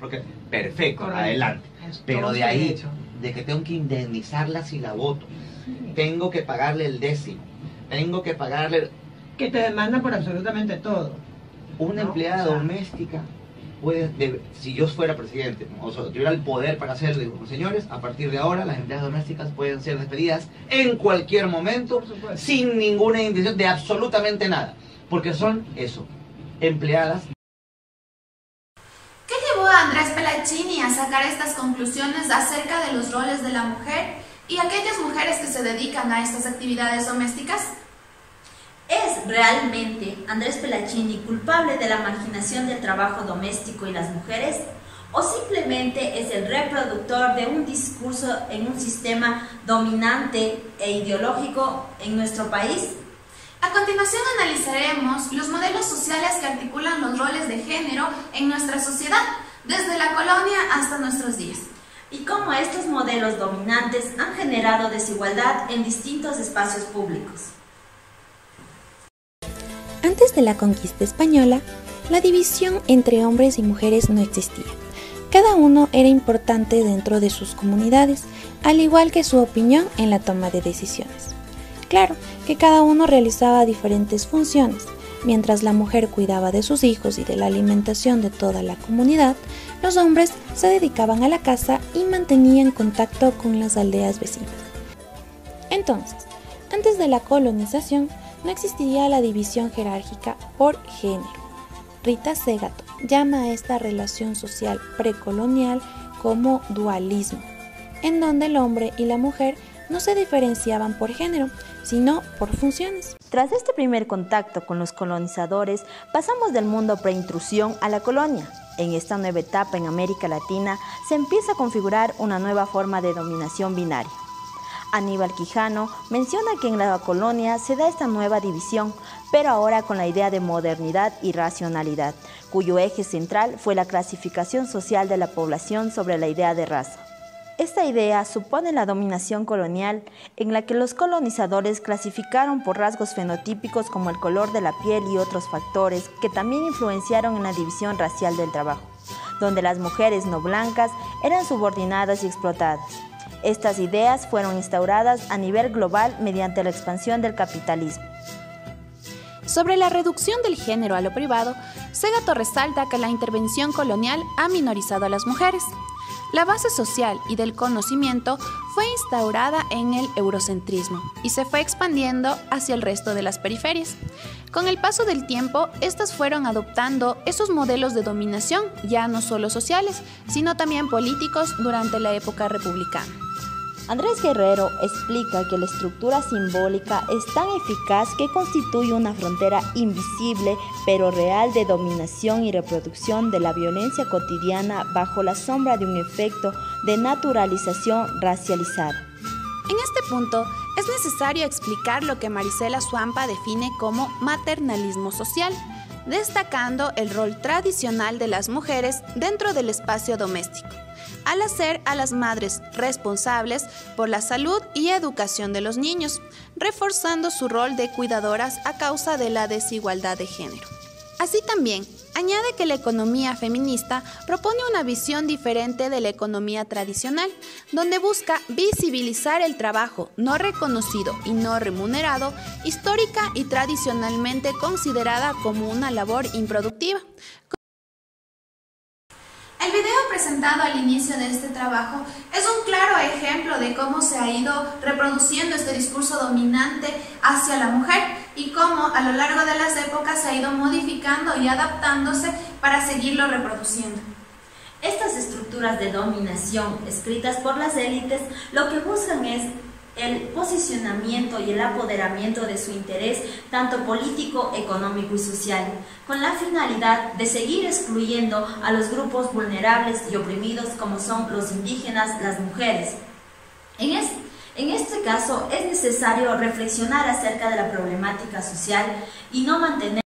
Porque, perfecto, adelante. Pero de ahí, de que tengo que indemnizarla si la voto, tengo que pagarle el décimo, tengo que pagarle... Que te demandan por absolutamente todo. Una empleada doméstica puede, si yo fuera presidente, o sea, tuviera el poder para hacerlo, digo, señores, a partir de ahora las empleadas domésticas pueden ser despedidas en cualquier momento, sin ninguna intención de absolutamente nada, porque son eso, empleadas Pelachini a sacar estas conclusiones acerca de los roles de la mujer y aquellas mujeres que se dedican a estas actividades domésticas? ¿Es realmente Andrés Pelachini culpable de la marginación del trabajo doméstico y las mujeres? ¿O simplemente es el reproductor de un discurso en un sistema dominante e ideológico en nuestro país? A continuación analizaremos los modelos sociales que articulan los roles de género en nuestra sociedad desde la colonia hasta nuestros días. Y cómo estos modelos dominantes han generado desigualdad en distintos espacios públicos. Antes de la conquista española, la división entre hombres y mujeres no existía. Cada uno era importante dentro de sus comunidades, al igual que su opinión en la toma de decisiones. Claro que cada uno realizaba diferentes funciones, Mientras la mujer cuidaba de sus hijos y de la alimentación de toda la comunidad, los hombres se dedicaban a la casa y mantenían contacto con las aldeas vecinas. Entonces, antes de la colonización, no existía la división jerárquica por género. Rita Segato llama a esta relación social precolonial como dualismo, en donde el hombre y la mujer no se diferenciaban por género, sino por funciones. Tras este primer contacto con los colonizadores, pasamos del mundo preintrusión a la colonia. En esta nueva etapa en América Latina se empieza a configurar una nueva forma de dominación binaria. Aníbal Quijano menciona que en la colonia se da esta nueva división, pero ahora con la idea de modernidad y racionalidad, cuyo eje central fue la clasificación social de la población sobre la idea de raza. Esta idea supone la dominación colonial en la que los colonizadores clasificaron por rasgos fenotípicos como el color de la piel y otros factores que también influenciaron en la división racial del trabajo, donde las mujeres no blancas eran subordinadas y explotadas. Estas ideas fueron instauradas a nivel global mediante la expansión del capitalismo. Sobre la reducción del género a lo privado, Segato resalta que la intervención colonial ha minorizado a las mujeres, la base social y del conocimiento fue instaurada en el eurocentrismo y se fue expandiendo hacia el resto de las periferias. Con el paso del tiempo, estas fueron adoptando esos modelos de dominación, ya no solo sociales, sino también políticos durante la época republicana. Andrés Guerrero explica que la estructura simbólica es tan eficaz que constituye una frontera invisible pero real de dominación y reproducción de la violencia cotidiana bajo la sombra de un efecto de naturalización racializada. En este punto, es necesario explicar lo que Marisela Suampa define como maternalismo social, destacando el rol tradicional de las mujeres dentro del espacio doméstico al hacer a las madres responsables por la salud y educación de los niños, reforzando su rol de cuidadoras a causa de la desigualdad de género. Así también, añade que la economía feminista propone una visión diferente de la economía tradicional, donde busca visibilizar el trabajo no reconocido y no remunerado, histórica y tradicionalmente considerada como una labor improductiva, presentado al inicio de este trabajo es un claro ejemplo de cómo se ha ido reproduciendo este discurso dominante hacia la mujer y cómo a lo largo de las épocas se ha ido modificando y adaptándose para seguirlo reproduciendo. Estas estructuras de dominación escritas por las élites lo que buscan es el posicionamiento y el apoderamiento de su interés, tanto político, económico y social, con la finalidad de seguir excluyendo a los grupos vulnerables y oprimidos como son los indígenas, las mujeres. En, en este caso es necesario reflexionar acerca de la problemática social y no mantener